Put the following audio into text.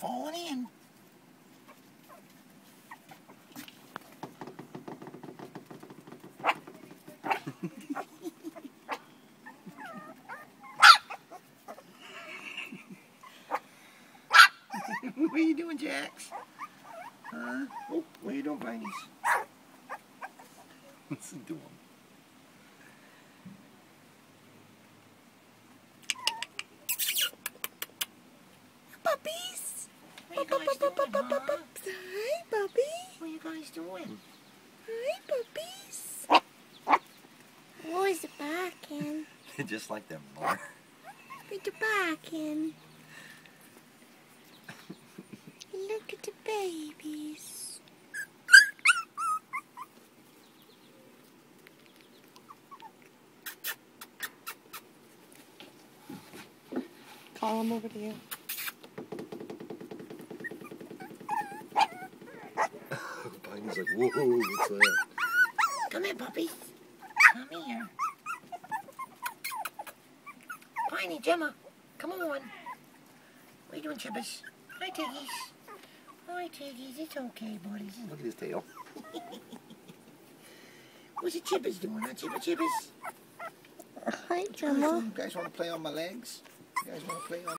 falling in. what are you doing, Jax? Huh? Oh, what are you doing, Vinies? Listen to him. Puppies. What are you guys doing, huh? Hi, puppy. What are you guys doing? Hi, puppies. Where's the barking? Just like them, more. Look at the barking. Look at the babies. Call them over to you. Viny's like, whoa, what's that? Come here, puppies. Come here. Piney, Gemma, come on. What are you doing, Chibbis? Hi, Tiggies. Hi, Tiggies. It's okay, buddies. Look at his tail. What's the Chibbis doing, huh, Chibba Chibbis? Hi, You guys want to play on my legs? You guys want to play on